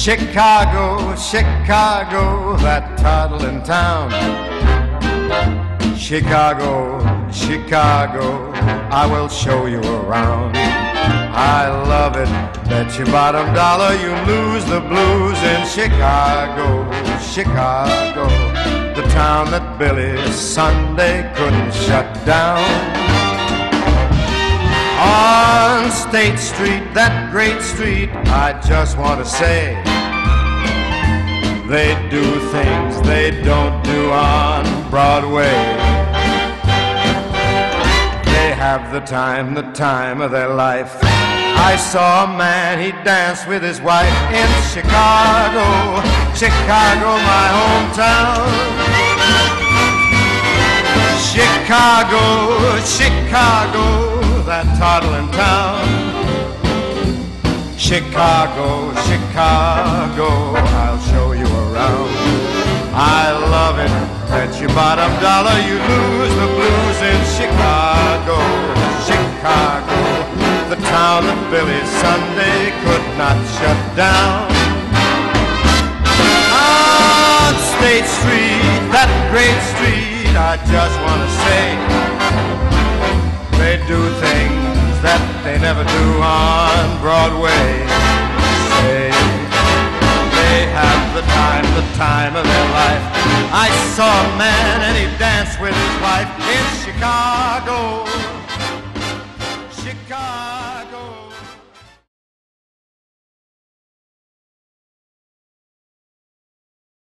Chicago, Chicago, that toddling town. Chicago, Chicago, I will show you around. I love it, bet your bottom dollar you lose the blues in Chicago, Chicago, the town that Billy Sunday couldn't shut down. State Street, that great street, I just want to say, they do things they don't do on Broadway. They have the time, the time of their life. I saw a man, he danced with his wife in Chicago, Chicago, my hometown. Chicago, Chicago, that toddling town. Chicago, Chicago, I'll show you around. I love it, bet your bottom dollar you lose the blues in Chicago, Chicago, the town that Billy Sunday could not shut down. On State Street, that great street, I just want to say, they do things that they never do on Broadway. Say, they have the time, the time of their life. I saw a man and he danced with his wife in Chicago. Chicago.